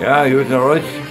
Ja, guten Rutsch.